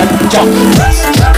干将。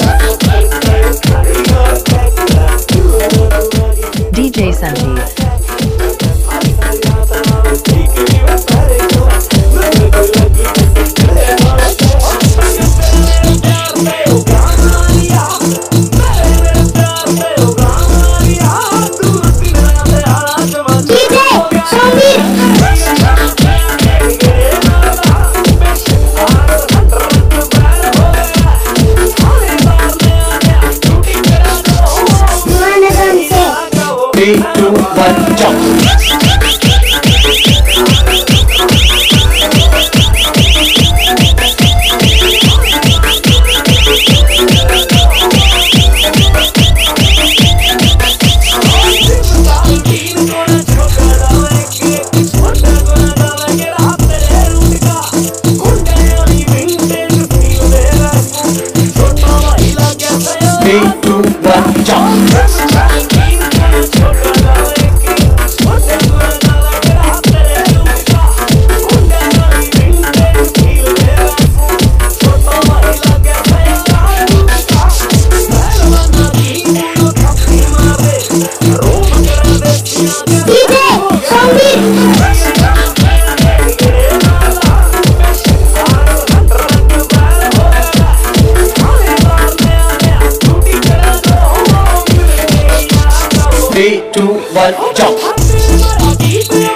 打仗。two, one, jump.